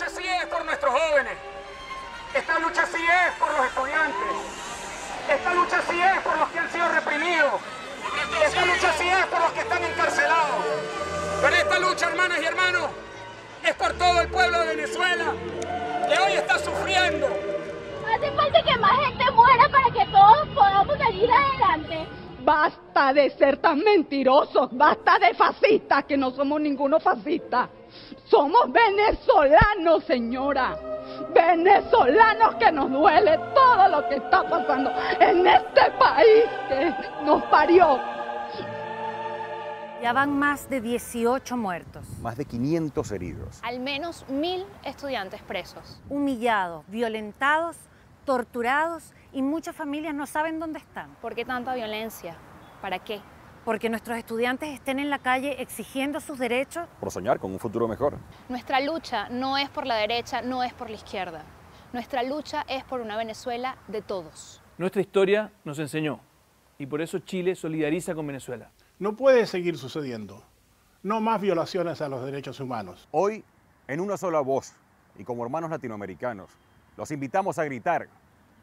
es por nuestros jóvenes. Esta lucha sí es por los estudiantes. Esta lucha sí es por los que han sido reprimidos. Esta lucha sí es por los que están encarcelados. Pero esta lucha, hermanas y hermanos, es por todo el pueblo de Venezuela que hoy está sufriendo. Hace falta que más gente muera para que todos podamos salir adelante. Basta de ser tan mentirosos, basta de fascistas, que no somos ninguno fascista. Somos venezolanos, señora. Venezolanos que nos duele todo lo que está pasando en este país que nos parió. Ya van más de 18 muertos. Más de 500 heridos. Al menos mil estudiantes presos. Humillados, violentados, torturados y muchas familias no saben dónde están. ¿Por qué tanta violencia? ¿Para qué? Porque nuestros estudiantes estén en la calle exigiendo sus derechos. Por soñar con un futuro mejor. Nuestra lucha no es por la derecha, no es por la izquierda. Nuestra lucha es por una Venezuela de todos. Nuestra historia nos enseñó y por eso Chile solidariza con Venezuela. No puede seguir sucediendo. No más violaciones a los derechos humanos. Hoy, en una sola voz y como hermanos latinoamericanos, los invitamos a gritar,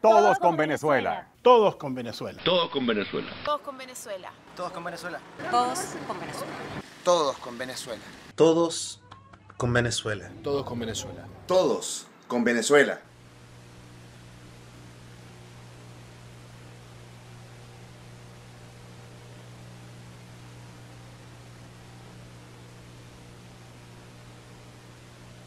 todos, con, Venezuela. Todos con Venezuela. Todos con Venezuela. Todos con Venezuela. Todos con Venezuela. Todos con Venezuela. Todos con Venezuela. Todos con Venezuela. Todos con Venezuela. Todos con Venezuela.